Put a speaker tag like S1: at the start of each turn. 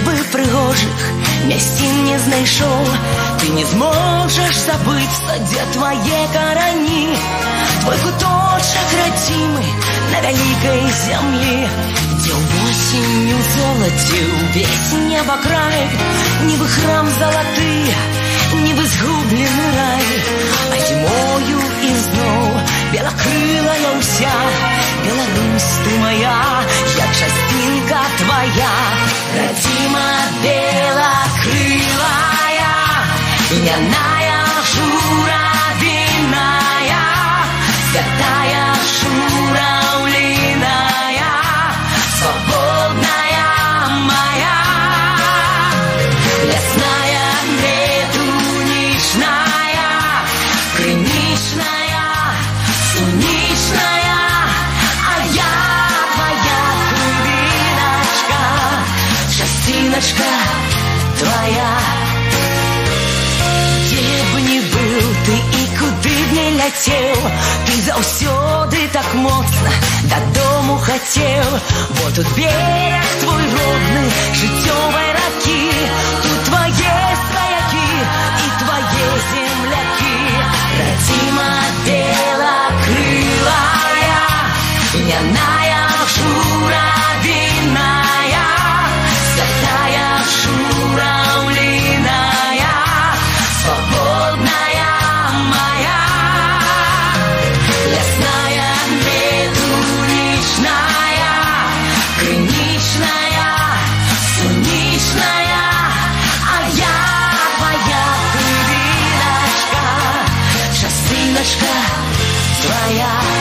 S1: прийшов, і яких би пригожих місцин не знайшов, ти не зможеш забыться, де твоє корані, твой куточок родимый на великой земле, где осенью золотил весь небокрай, не в храм золотые, не в изгубленный рай, а зимою і знов белокрылая уся, Беларусь ты моя, як частинка твоя, Няная журавиная, святая журавлиная, свободная моя, лесная медуничная, крыничная, суничная, а я твоя крылиночка, частиночка куди б не ляцеў, ты заўсёды так моцна дадому хацеў, бо тут берег твой родны, жыццёвая девочка твоя.